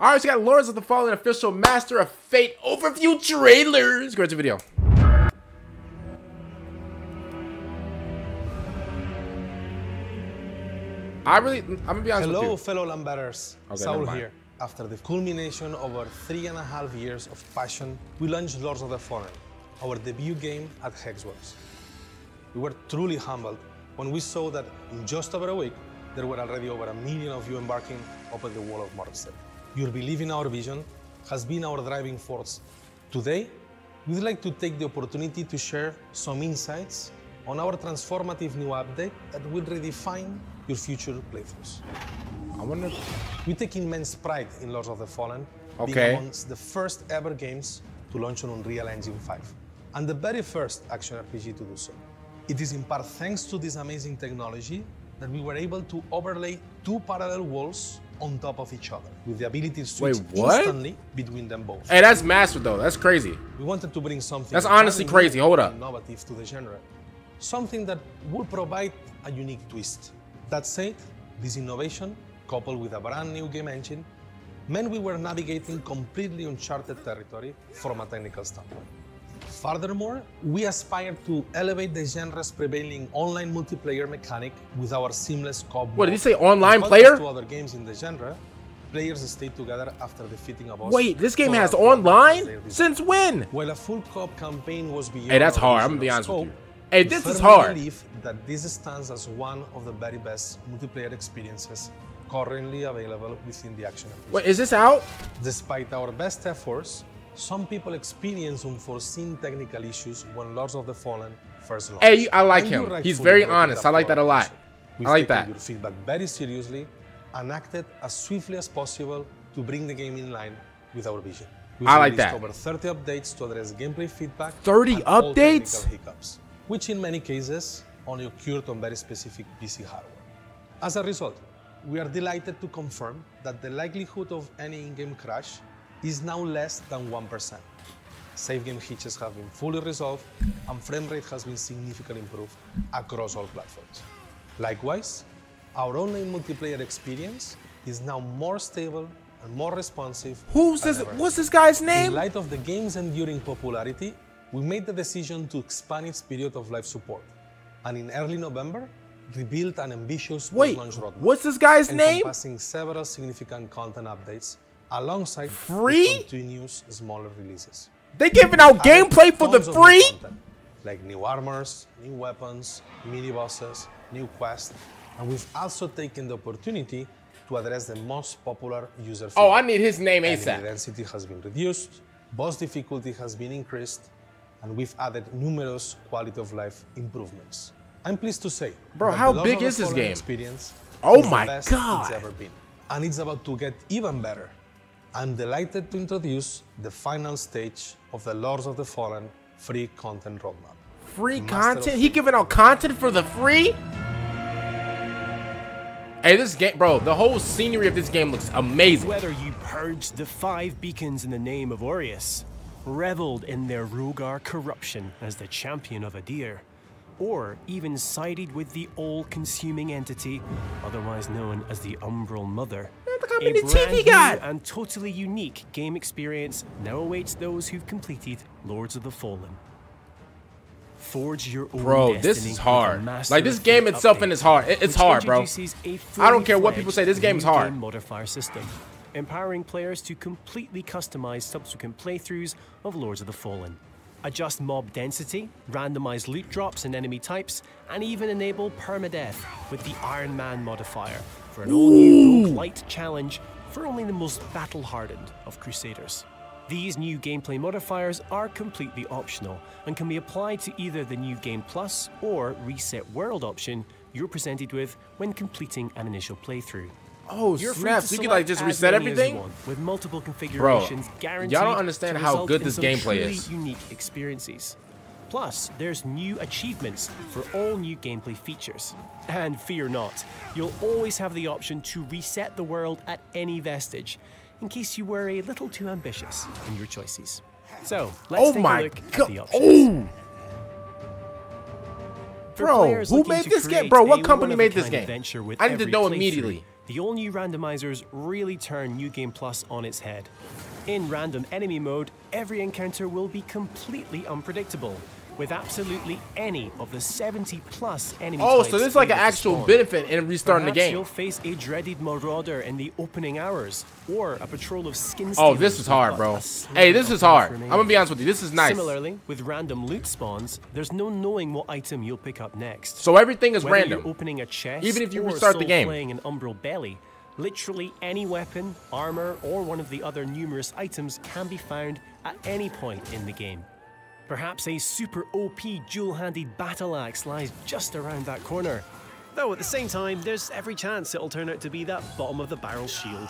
All right, so we got Lords of the Fallen official Master of Fate overview trailer. Let's Go to the video. I really, I'm gonna be honest Hello, with you. fellow Lampbearers. Okay, Saul here. After the culmination of our three and a half years of passion, we launched Lords of the Fallen, our debut game at Hexworks. We were truly humbled when we saw that in just over a week, there were already over a million of you embarking upon the wall of Mournstead. Your belief in our vision has been our driving force. Today, we'd like to take the opportunity to share some insights on our transformative new update that will redefine your future playthroughs. I wonder. We take immense pride in Lords of the Fallen, Okay. being amongst the first ever games to launch on Unreal Engine 5, and the very first action RPG to do so. It is in part thanks to this amazing technology that we were able to overlay two parallel walls on top of each other, with the ability to switch Wait, instantly between them both. Hey, that's master though. That's crazy. We wanted to bring something That's honestly crazy. Hold up. Innovative to the genre. Something that will provide a unique twist. That said, this innovation, coupled with a brand new game engine, meant we were navigating completely uncharted territory from a technical standpoint. Furthermore, we aspire to elevate the genre's prevailing online multiplayer mechanic with our seamless co-op. What, did he say online player? To other games in the genre, players stay together after defeating a boss. Wait, this game has as long as online? Since when? While a full co-op campaign was beyond Hey, that's hard. I'm gonna be honest with you. Hey, this is hard. believe that this stands as one of the very best multiplayer experiences currently available within the action. Wait, is this out? Despite our best efforts, some people experience unforeseen technical issues when Lords of the Fallen first launched. Hey, I like And him. He's very honest. I like that a lot. We've I like taken that. your feedback very seriously and acted as swiftly as possible to bring the game in line with our vision. We've I like released that. over 30 updates to address gameplay feedback. 30 and all updates? hiccups, which in many cases only occurred on very specific PC hardware. As a result, we are delighted to confirm that the likelihood of any in-game crash is now less than 1%. Save game hitches have been fully resolved, and frame rate has been significantly improved across all platforms. Likewise, our online multiplayer experience is now more stable and more responsive. Who's this? ever. What's this guy's name? In light of the game's enduring popularity, we made the decision to expand its period of life support, and in early November, revealed an ambitious Wait, post-launch roadmap what's this guy's name? encompassing several significant content updates alongside Free? continuous smaller releases. They giving out gameplay for the tons of new free? content, like new armors, new weapons, mini bosses, new quests, and we've also taken the opportunity to address the most popular user Oh, I need his name Enemy ASAP. density has been reduced, boss difficulty has been increased, and we've added numerous quality of life improvements. I'm pleased to say, Bro, how big is this game? Experience Oh my best God. It's ever been, and it's about to get even better. I'm delighted to introduce the final stage of the Lords of the Fallen free content roadmap. Free Master content? He giving out content for the free? Hey, this game, bro, the whole scenery of this game looks amazing. Whether you purged the five beacons in the name of Orius, reveled in their Rhogar corruption as the champion of Adyr, or even sided with the all-consuming entity, otherwise known as the Umbral Mother, look how a many teeth brand he new got. and totally unique game experience now awaits those who've completed Lords of the Fallen. Forge your own Bro, this destiny is hard. Like, this game itself update, in is hard. It- it's hard, bro. I don't care what people say, this game is hard. game modifier system, empowering players to completely customize subsequent playthroughs of Lords of the Fallen. Adjust mob density, randomize loot drops and enemy types, and even enable permadeath with the Iron Man modifier for an all-new light challenge for only the most battle-hardened of Crusaders. These new gameplay modifiers are completely optional and can be applied to either the new Game Plus or Reset World option you're presented with when completing an initial playthrough. Oh, You're snaps. You can, like, just reset many as you everything? with multiple configurations guaranteed. y'all don't understand how good this gameplay is. Unique experiences. Plus, there's new achievements for all new gameplay features. And fear not, you'll always have the option to reset the world at any vestige, in case you were a little too ambitious in your choices. So, let's Oh take my a look at the oh! options. Oh, Bro, who made this game? Bro, what company made this game? I need to know immediately. The all new randomizers really turn New Game Plus on its head. In random enemy mode, every encounter will be completely unpredictable, with absolutely any of the 70 plus enemy Oh, so this is like an actual spawn. benefit in restarting the game. You'll face a dreaded marauder in the opening hours, or a patrol of skin Oh, this is hard, bro. Hey, this is hard. I'm gonna be honest with you. This is nice. Similarly, with random loot spawns, there's no knowing what item you'll pick up next. So everything is Whether random. you're opening a chest, Even if you restart the game. playing an Umbral Belly, literally any weapon, armor, or one of the other numerous items can be found at any point in the game. Perhaps a super OP dual-handed battle axe lies just around that corner. Though at the same time, there's every chance it'll turn out to be that bottom of the barrel shield.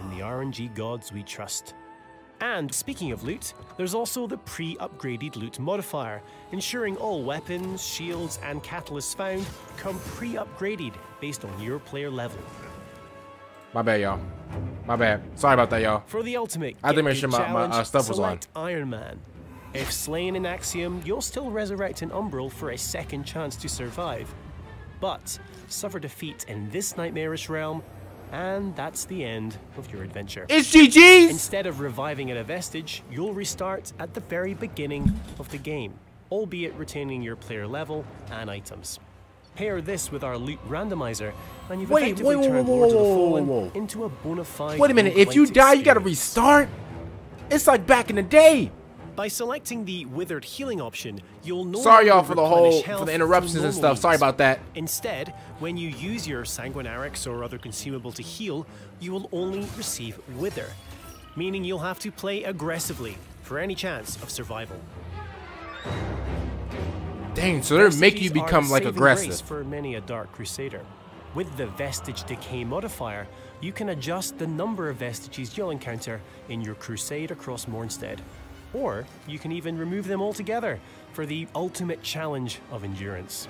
In the RNG gods we trust. And speaking of loot, there's also the pre-upgraded loot modifier, ensuring all weapons, shields, and catalysts found come pre-upgraded based on your player level. My bad, y'all. My bad. Sorry about that, y'all. For the ultimate, I get make sure my- my, challenge, uh, stuff was on. Iron Man. If slain in Axiom, you'll still resurrect an Umbral for a second chance to survive. But suffer defeat in this nightmarish realm, and that's the end of your adventure. It's GG's. Instead of reviving at a vestige, you'll restart at the very beginning of the game, albeit retaining your player level and items. Pair this with our loot randomizer, and you've Wait, effectively wait, whoa, turned whoa, Lords of the whoa, whoa, Fallen whoa. into a bona fide. Wait a minute. If you die, you gotta restart. It's like back in the day. By selecting the withered healing option, you'll no Sorry, y'all, for the whole for the interruptions and stuff. Sorry about that. Instead, when you use your sanguinarix or other consumable to heal, you will only receive wither, meaning you'll have to play aggressively for any chance of survival. Dang. So they're making you become like aggressive. for many a dark crusader. With the vestige decay modifier, you can adjust the number of vestiges you'll encounter in your crusade across Mournstead. Or you can even remove them altogether for the ultimate challenge of endurance.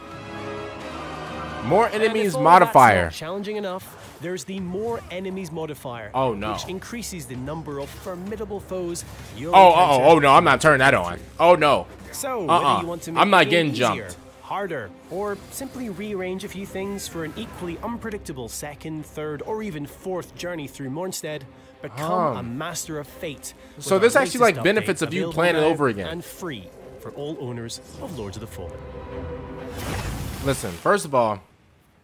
More enemies modifier. Challenging enough. There's the more enemies modifier. Oh, no. Which increases the number of formidable foes you'll Oh, encounter. Oh, oh, oh no! I'm not turning that on. Oh no. So, whether uh-uh. you want to make I'm not getting easier, jumped. Harder, or simply rearrange a few things for an equally unpredictable second, third, or even fourth journey through Mournstead, become a master of fate. So this actually, like, benefits of you playing it over again. and free for all owners of Lords of the Fallen. Listen, first of all,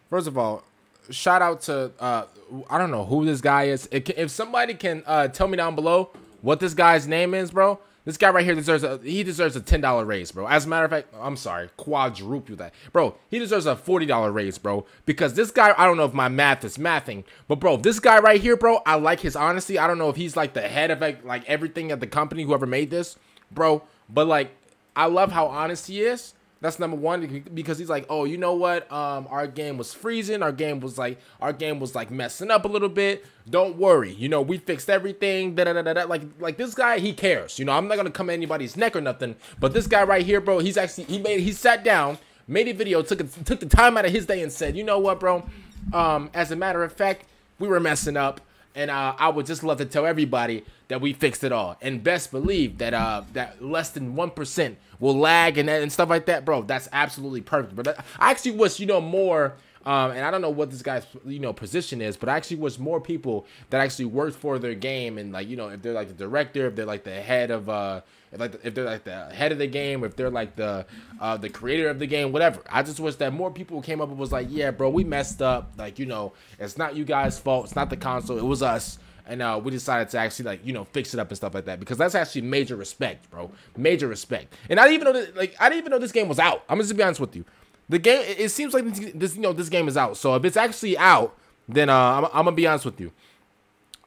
first of all, shout out to uh I don't know who this guy is. If, if somebody can uh tell me down below what this guy's name is, bro. This guy right here deserves a he deserves a ten dollar raise, bro. As a matter of fact, I'm sorry, quadruple that, bro. He deserves a forty dollar raise, bro. Because this guy, I don't know if my math is mathing, but bro, this guy right here, bro, I like his honesty. I don't know if he's like the head of like, like everything at the company, whoever made this, bro. But like, I love how honest he is. That's number one because he's like, oh, you know what? Um, our game was freezing. Our game was like, our game was like messing up a little bit. Don't worry, you know, we fixed everything. Da da da da. Like, like this guy, he cares. You know, I'm not gonna come at anybody's neck or nothing. But this guy right here, bro, he's actually he made he sat down, made a video, took a, took the time out of his day and said, you know what, bro? Um, as a matter of fact, we were messing up and uh, I would just love to tell everybody that we fixed it all. And best believe that uh, that less than one percent will lag and and stuff like that, bro. That's absolutely perfect. But I actually wish you know more. Um, and I don't know what this guy's you know position is, but I actually wish more people that actually worked for their game and like you know if they're like the director, if they're like the head of uh, if like if they're like the head of the game, if they're like the uh, the creator of the game, whatever. I just wish that more people came up and was like, yeah, bro, we messed up. Like you know, it's not you guys' fault. It's not the console. It was us. And uh, we decided to actually like you know fix it up and stuff like that because that's actually major respect, bro. Major respect. And I didn't even know that like I didn't even know this game was out. I'm just gonna be honest with you. The game it, seems like this, this you know this game is out. So if it's actually out, then uh, I'm, I'm gonna be honest with you.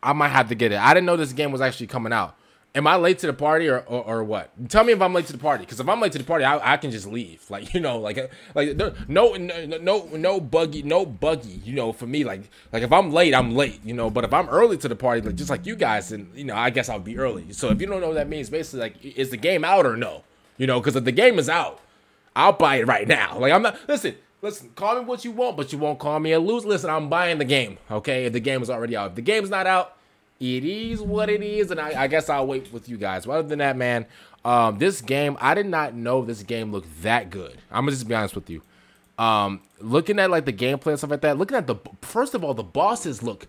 I might have to get it. I didn't know this game was actually coming out. Am I late to the party or, or, or what? Tell me if I'm late to the party. Because if I'm late to the party, I, I can just leave. Like you know, like like no no no no buggy no buggy. You know, for me, like like if I'm late, I'm late. You know, but if I'm early to the party, like just like you guys, and you know, I guess I'll be early. So if you don't know what that means, basically, like is the game out or no? You know, because if the game is out, I'll buy it right now. Like I'm not. Listen, listen. Call me what you want, but you won't call me a loser. Listen, I'm buying the game. Okay, if the game is already out. If the game's not out, it is what it is, and I, I guess I'll wait with you guys. But other than that, man, um, this game I did not know this game looked that good. I'm gonna just be honest with you. Um, looking at like the gameplay and stuff like that. Looking at the first of all, the bosses look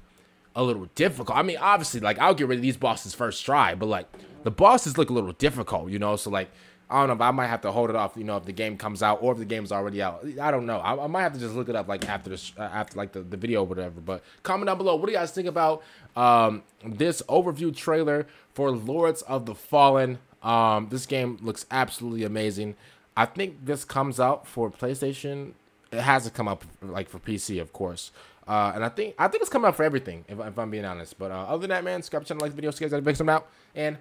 a little difficult. I mean, obviously, like I'll get rid of these bosses first try, but like the bosses look a little difficult, you know. So like I don't know, I might have to hold it off, you know, if the game comes out or if the game's already out. I don't know. I, I might have to just look it up like after this, uh, after like the, the video or whatever. But comment down below. What do you guys think about um, this overview trailer for Lords of the Fallen? Um, this game looks absolutely amazing. I think this comes out for PlayStation. It has to come up like for PC, of course. Uh, and I think I think it's coming out for everything, if, if I'm being honest. But uh, other than that, man, subscribe to the channel, like the video, skills, that big some out, and